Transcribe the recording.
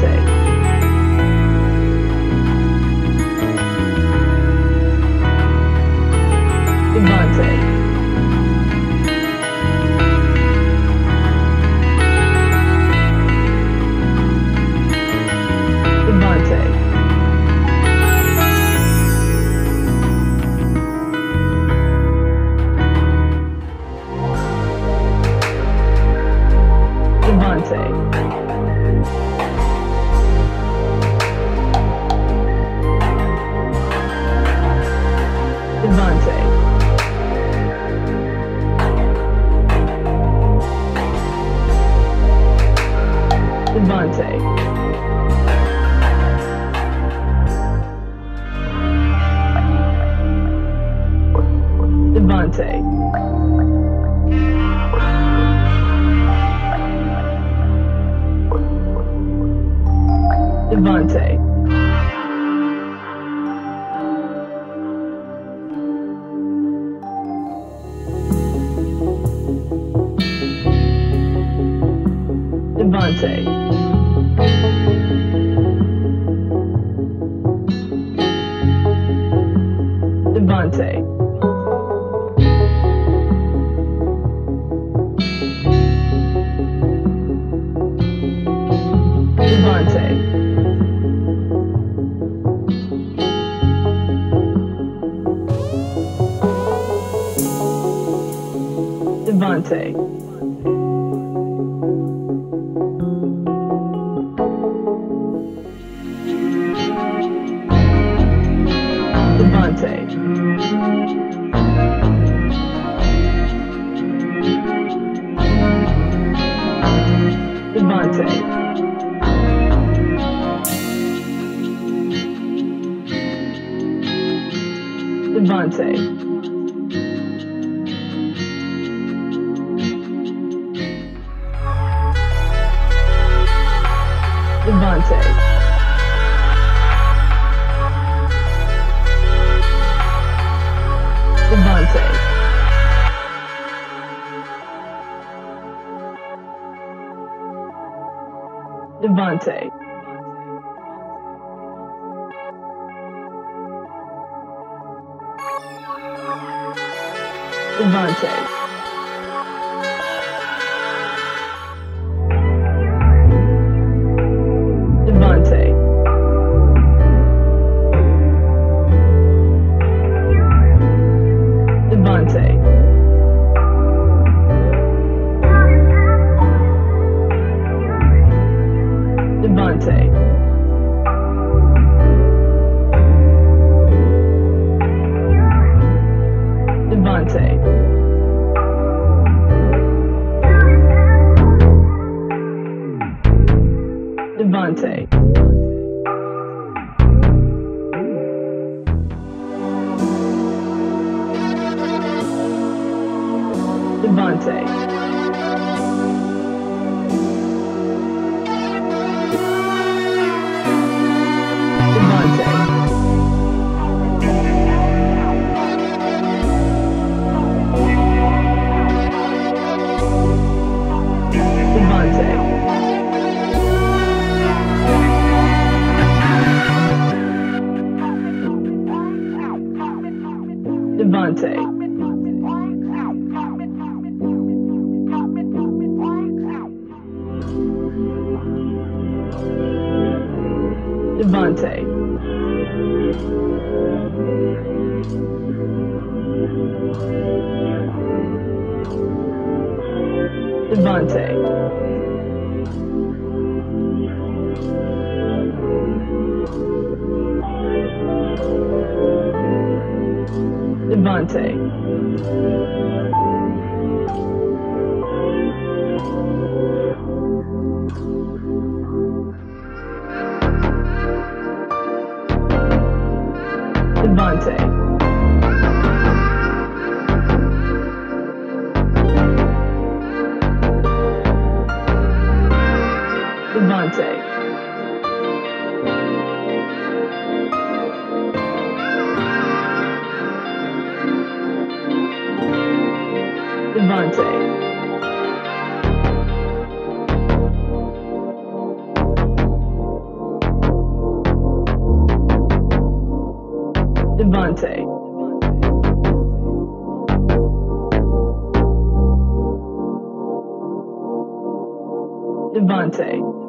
say. Devante. Devante. Devante. Devante. Devante. Beyonce. Devante. Devante. Devante. Devante. Devante. Devante. Devante. Devante. Devante. Devante. Devante. Devante. Devante. Devante. Monte. Devante. Devante. Devante.